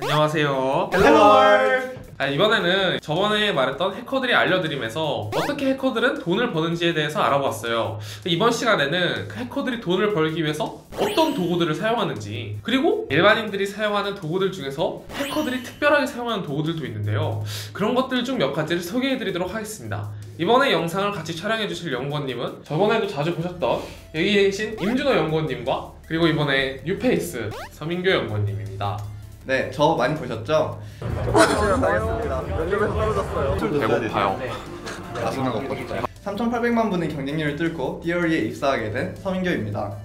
안녕하세요. Hello world! 아, 이번에는 저번에 말했던 해커들이 알려드림에서 어떻게 해커들은 돈을 버는지에 대해서 알아보았어요. 이번 시간에는 그 해커들이 돈을 벌기 위해서 어떤 도구들을 사용하는지 그리고 일반인들이 사용하는 도구들 중에서 해커들이 특별하게 사용하는 도구들도 있는데요. 그런 것들 중 몇 가지를 소개해드리도록 하겠습니다. 이번에 영상을 같이 촬영해주실 연구원님은 저번에도 자주 보셨던 여기 계신 임준호 연구원님과 그리고 이번에 new face 서민교 연구원님입니다. 네, 저 많이 보셨죠? 배고파요. 먹고 싶어요. 3,800만 분의 경쟁률을 뚫고 띠어리에 입사하게 된 서민교입니다.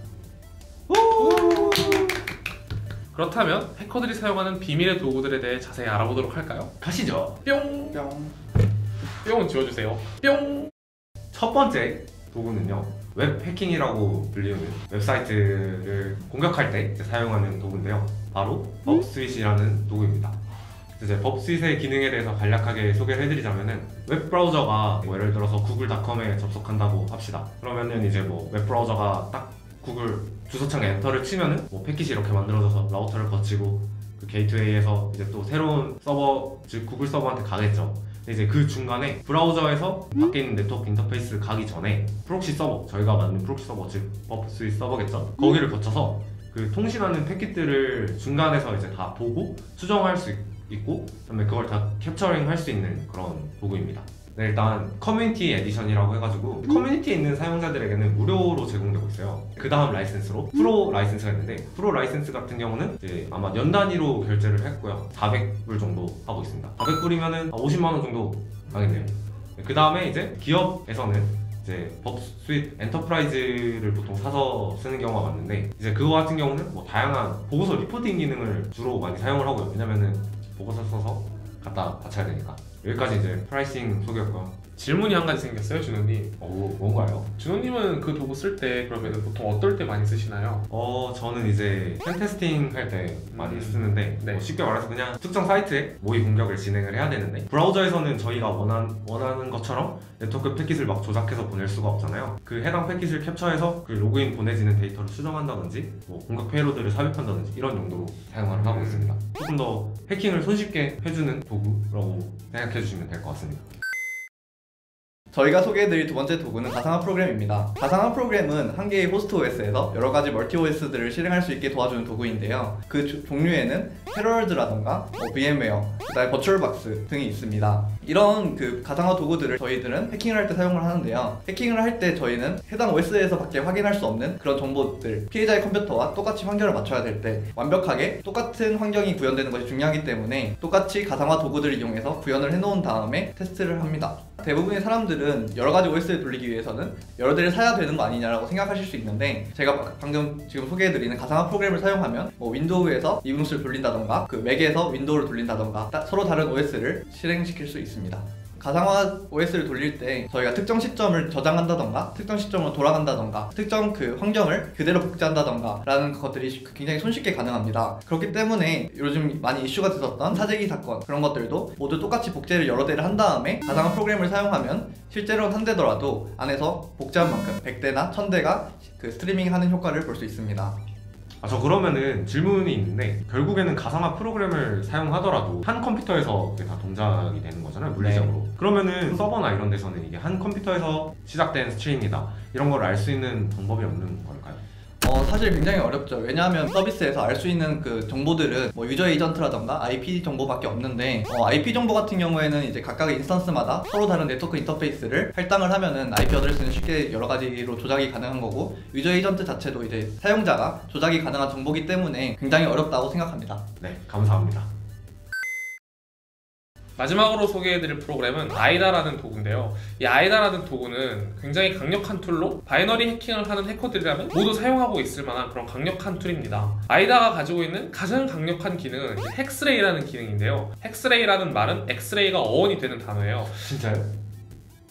그렇다면 해커들이 사용하는 비밀의 도구들에 대해 자세히 알아보도록 할까요? 가시죠. 뿅! 뿅. 뿅은 지워주세요. 뿅! 첫 번째 도구는요. 웹 해킹이라고 불리는 웹사이트를 공격할 때 사용하는 도구인데요. 바로 법스윗이라는 도구입니다. 이제 법스윗의 기능에 대해서 간략하게 소개를 해드리자면은 웹 브라우저가 뭐 예를 들어서 구글닷컴에 접속한다고 합시다. 그러면은 이제 뭐 웹 브라우저가 딱 구글 주소창에 엔터를 치면은 뭐 패킷이 이렇게 만들어져서 라우터를 거치고 그 게이트웨이에서 이제 또 새로운 서버 즉 구글 서버한테 가겠죠. 이제 그 중간에 브라우저에서 밖에 있는 네트워크 인터페이스 가기 전에 프록시 서버 저희가 만든 프록시 서버 즉 Burp Suite 서버겠죠. 거기를 거쳐서 그 통신하는 패킷들을 중간에서 이제 다 보고 수정할 수 있고 그다음에 그걸 다 capturing 할 수 있는 그런 도구입니다. 네, 일단 Community Edition이라고 해가지고 커뮤니티에 있는 사용자들에게는 무료로 제공되고 있어요. 그 다음 라이센스로 프로 라이센스가 있는데 프로 라이센스 같은 경우는 이제 아마 년 단위로 결제를 했고요. 400불 정도 하고 있습니다. 400불이면은 50만 원 정도 하겠네요. 그 다음에 이제 기업에서는 이제 Burp Suite Enterprise를 보통 사서 쓰는 경우가 많은데 이제 그거 같은 경우는 뭐 다양한 보고서 reporting 기능을 주로 많이 사용을 하고요. 왜냐면은 보고서 써서 갖다 바쳐야 되니까. 여기까지 이제 pricing 소개였고요. 질문이 한 가지 생겼어요, 준호님. 어, 뭔가요? 준호님은 그 도구 쓸 때 그러면 보통 어떨 때 많이 쓰시나요? 어, 저는 이제 pen testing 할 때 많이 음. 쓰는데 네. 뭐 쉽게 말해서 그냥 특정 사이트에 모의 공격을 진행을 해야 되는데 브라우저에서는 저희가 원한, 원하는 것처럼 네트워크 패킷을 막 조작해서 보낼 수가 없잖아요. 그 해당 패킷을 캡처해서 그 로그인 보내지는 데이터를 수정한다든지 뭐 공격 payload를 삽입한다든지 이런 용도로 사용을 하고 음. 있습니다. 조금 더 해킹을 손쉽게 해주는 도구라고 생각해 주시면 될 것 같습니다. 저희가 소개해드릴 두 번째 도구는 가상화 프로그램입니다. 가상화 프로그램은 한 개의 호스트 OS에서 여러 가지 멀티 OS들을 실행할 수 있게 도와주는 도구인데요. 그 조- 종류에는 Parallels라던가 뭐 VMware, 그다음에 VirtualBox 등이 있습니다. 이런 그 가상화 도구들을 저희들은 해킹을 할 때 사용을 하는데요. 해킹을 할 때 저희는 해당 OS에서 밖에 확인할 수 없는 그런 정보들, 피해자의 컴퓨터와 똑같이 환경을 맞춰야 될 때 완벽하게 똑같은 환경이 구현되는 것이 중요하기 때문에 똑같이 가상화 도구들을 이용해서 구현을 해놓은 다음에 테스트를 합니다. 대부분의 사람들은 여러 가지 OS를 돌리기 위해서는 여러 대를 사야 되는 거 아니냐라고 생각하실 수 있는데 제가 방금 지금 소개해드리는 가상화 프로그램을 사용하면 뭐 윈도우에서 리눅스를 돌린다던가 그 맥에서 윈도우를 돌린다던가 따- 서로 다른 OS를 실행시킬 수 있습니다. 가상화 OS를 돌릴 때 저희가 특정 시점을 저장한다던가 특정 시점으로 돌아간다던가 특정 그 환경을 그대로 복제한다던가 라는 것들이 굉장히 손쉽게 가능합니다. 그렇기 때문에 요즘 많이 이슈가 됐었던 사재기 사건 그런 것들도 모두 똑같이 복제를 여러 대를 한 다음에 가상화 프로그램을 사용하면 실제로는 한 대더라도 안에서 복제한 만큼 100대나 1000대가 그 스트리밍 하는 효과를 볼 수 있습니다 아, 저 그러면은 질문이 있는데 결국에는 가상화 프로그램을 사용하더라도 한 컴퓨터에서 그게 다 동작이 되는 거잖아요 물리적으로. 그러면은 서버나 이런 데서는 이게 한 컴퓨터에서 시작된 stream이다. 이런 걸 알 수 있는 방법이 없는 걸까요? 어, 사실 굉장히 어렵죠. 왜냐하면 서비스에서 알 수 있는 그 정보들은 뭐 user agent라던가 IP 정보밖에 없는데 어, IP 정보 같은 경우에는 이제 각각의 instance마다 서로 다른 네트워크 인터페이스를 할당을 하면은 IP address는 쉽게 여러 가지로 조작이 가능한 거고 user agent 자체도 이제 사용자가 조작이 가능한 정보기 때문에 굉장히 어렵다고 생각합니다. 네 감사합니다 마지막으로 소개해드릴 프로그램은 IDA라는 도구인데요. 이 IDA라는 도구는 굉장히 강력한 툴로 binary 해킹을 하는 해커들이라면 모두 사용하고 있을 만한 그런 강력한 툴입니다. IDA가 가지고 있는 가장 강력한 기능은 Hex-Rays라는 기능인데요. Hex-Rays라는 말은 엑스레이가 어원이 되는 단어예요. 진짜요?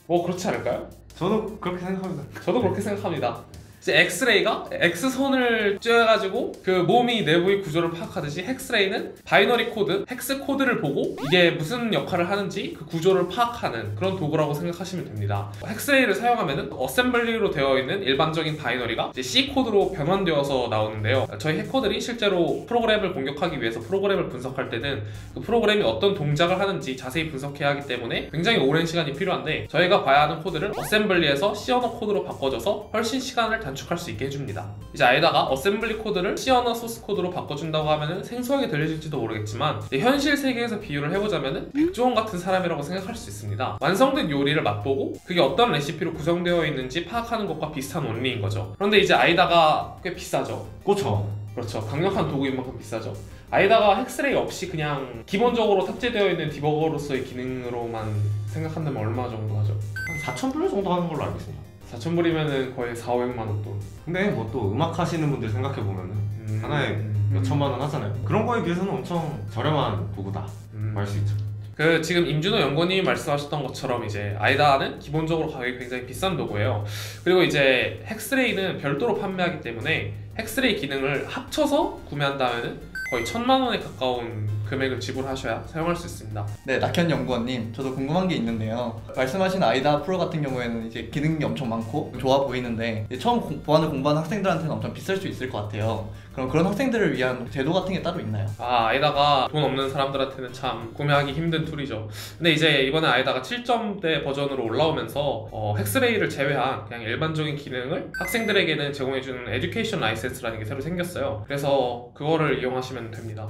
뭐 그렇지 않을까요? 저도 그렇게 생각합니다 저도 그렇게 생각합니다. 이제 엑스레이가 X선을 쬐가지고 그 몸이 내부의 구조를 파악하듯이 Hex-Rays는 binary 코드, hex 코드를 보고 이게 무슨 역할을 하는지 그 구조를 파악하는 그런 도구라고 생각하시면 됩니다. 헥스레이를 사용하면은 어셈블리로 되어 있는 일반적인 binary가 C 코드로 변환되어서 나오는데요. 저희 해커들이 실제로 프로그램을 공격하기 위해서 프로그램을 분석할 때는 그 프로그램이 어떤 동작을 하는지 자세히 분석해야 하기 때문에 굉장히 오랜 시간이 필요한데 저희가 봐야 하는 코드를 어셈블리에서 C 언어 코드로 바꿔줘서 훨씬 시간을 단축 할 수 있게 해줍니다. 이제 IDA가 어셈블리 코드를 C 언어 소스 코드로 바꿔준다고 하면은 생소하게 들려질지도 모르겠지만 현실 세계에서 비유를 해보자면은 백종원 같은 사람이라고 생각할 수 있습니다. 완성된 요리를 맛보고 그게 어떤 레시피로 구성되어 있는지 파악하는 것과 비슷한 원리인 거죠. 그런데 이제 IDA가 꽤 비싸죠. 꽂혀. 그렇죠. 강력한 도구인 만큼 비싸죠. 아이다가 헥스레이 없이 그냥 기본적으로 탑재되어 있는 디버거로서의 기능으로만 생각한다면 얼마 정도 하죠? 한 4,000불 정도 하는 걸로 알고 있습니다. 4,000불이면은 거의 4, 500만 원 돈. 근데 뭐 또 음악 하시는 분들 생각해 보면은 음, 하나에 음, 몇 천만 원 하잖아요. 그런 거에 비해서는 엄청 저렴한 도구다 음. 말수 있죠. 그 지금 임준호 연구님이 말씀하셨던 것처럼 이제 아이다는 기본적으로 가격이 굉장히 비싼 도구예요. 그리고 이제 헥스레이는 별도로 판매하기 때문에 헥스레이 기능을 합쳐서 구매한다면은 거의 천만 원에 가까운 금액을 지불하셔야 사용할 수 있습니다. 네, 낙현 연구원님, 저도 궁금한 게 있는데요. 말씀하신 IDA Pro 같은 경우에는 이제 기능이 엄청 많고 좋아 보이는데 처음 공- 보안을 공부하는 학생들한테는 엄청 비쌀 수 있을 것 같아요. 그럼 그런 학생들을 위한 제도 같은 게 따로 있나요? 아 IDA가 돈 없는 사람들한테는 참 구매하기 힘든 툴이죠. 근데 이제 이번에 IDA가 7점대 버전으로 올라오면서 어, 헥스레이를 제외한 그냥 일반적인 기능을 학생들에게는 제공해주는 education 라이센스라는 게 새로 생겼어요. 그래서 그거를 이용하시면 됩니다.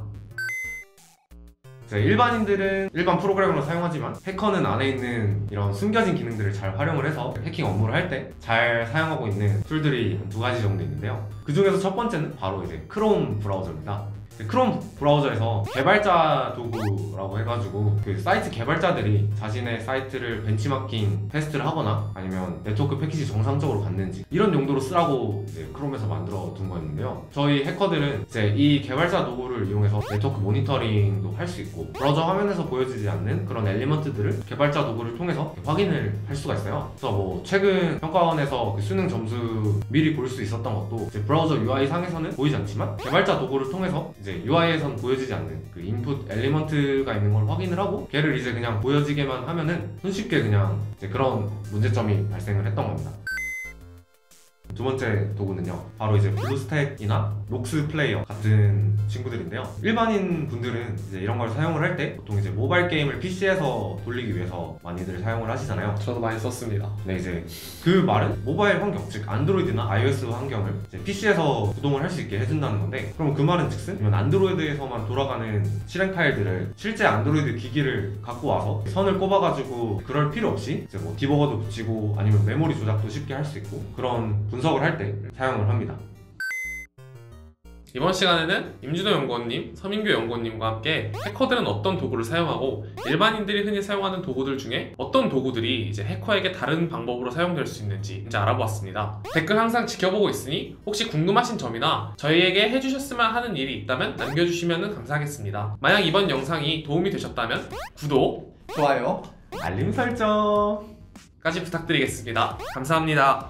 일반인들은 일반 프로그램으로 사용하지만 해커는 안에 있는 이런 숨겨진 기능들을 잘 활용을 해서 해킹 업무를 할 때 잘 사용하고 있는 툴들이 두 가지 정도 있는데요. 그 중에서 첫 번째는 바로 이제 크롬 브라우저입니다. 크롬 브라우저에서 개발자 도구라고 해가지고 그 사이트 개발자들이 자신의 사이트를 벤치마킹 테스트를 하거나 아니면 네트워크 패킷이 정상적으로 갔는지 이런 용도로 쓰라고 크롬에서 만들어 둔 거였는데요. 저희 해커들은 이제 이 개발자 도구를 이용해서 네트워크 모니터링도 할 수 있고 브라우저 화면에서 보여지지 않는 그런 element들을 개발자 도구를 통해서 확인을 할 수가 있어요. 그래서 뭐 최근 평가원에서 그 수능 점수 미리 볼 수 있었던 것도 이제 브라우저 UI 상에서는 보이지 않지만 개발자 도구를 통해서 이제 UI에선 보여지지 않는 그 input element가 있는 걸 확인을 하고 걔를 이제 그냥 보여지게만 하면은 손쉽게 그냥 그런 문제점이 발생을 했던 겁니다. 두 번째 도구는요. 바로 이제 블루스택이나 녹스 플레이어 같은 친구들인데요. 일반인 분들은 이제 이런 걸 사용을 할 때 보통 이제 모바일 게임을 PC에서 돌리기 위해서 많이들 사용을 하시잖아요. 저도 많이 썼습니다. 네 이제 그 말은 모바일 환경 즉 안드로이드나 iOS 환경을 이제 PC에서 구동을 할 수 있게 해준다는 건데 그럼 그 말은 즉슨 이런 안드로이드에서만 돌아가는 실행 파일들을 실제 안드로이드 기기를 갖고 와서 선을 꼽아가지고 그럴 필요 없이 이제 뭐 디버거도 붙이고 아니면 메모리 조작도 쉽게 할 수 있고 그런 분석을 할 때 사용을 합니다. 이번 시간에는 임준호 연구원님, 서민규 연구원님과 함께 해커들은 어떤 도구를 사용하고 일반인들이 흔히 사용하는 도구들 중에 어떤 도구들이 이제 해커에게 다른 방법으로 사용될 수 있는지 이제 알아보았습니다. 댓글 항상 지켜보고 있으니 혹시 궁금하신 점이나 저희에게 해주셨으면 하는 일이 있다면 남겨주시면 감사하겠습니다. 만약 이번 영상이 도움이 되셨다면 구독, 좋아요. 알림 설정. 까지 부탁드리겠습니다. 감사합니다.